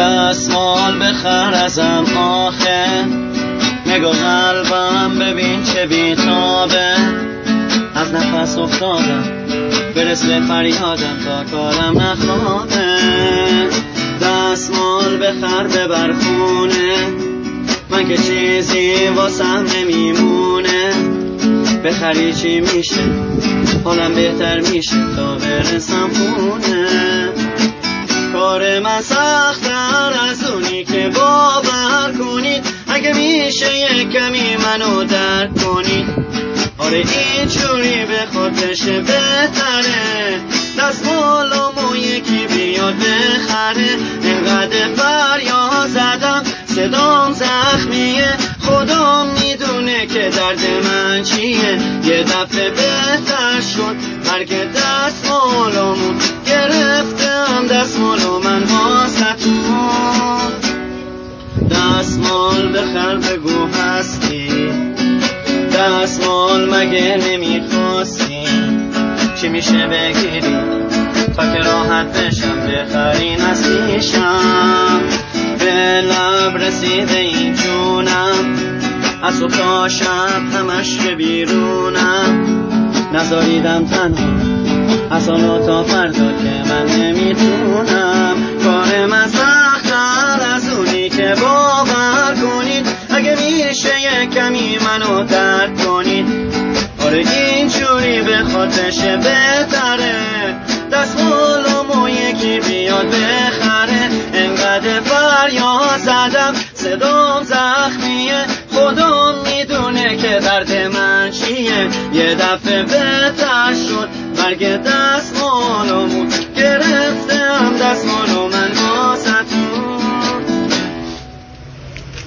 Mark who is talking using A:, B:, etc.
A: دستمال بخر ازم آخه. نگاه قلبم ببین چه بیتابه. از نفس افتادم برسه فریادم تا کارم نخوابه. دستمال بخر ببر خونه. من که چیزی واسم نمیمونه. بخری چی میشه؟ حالم بهتر میشه تا برسم خونه. کار من سختر میشه یه کمی منو درک کنید آره اینجوری به خودش بهتره. دست مالامو یکی بیاد بخره. انقدر فریاد زدم صدام زخمیه. خدا می‌دونه که درد من چیه. یه دفعه بهتر شد برگ دست مالامو بخر بگو هستی. دستمال مگه نمی‌خواستی؟ چی میشه بگیری؟ تا که راحت بشم بخرین از به لب رسیده این جونم. از صبح تا شب همش به بیرونم. نذاریدم تنها. از حالا تا فردا که من نمی‌تونم. کار من میشه کمی منو درک کنید آره اینجوری به خاطرش بهتره. دست مالامو یکی بیاد بخره. انقدر فریاد زدم صدام زخمیه. خودم می‌دونه که درد من چیه. یه دفعه بهتر شد دست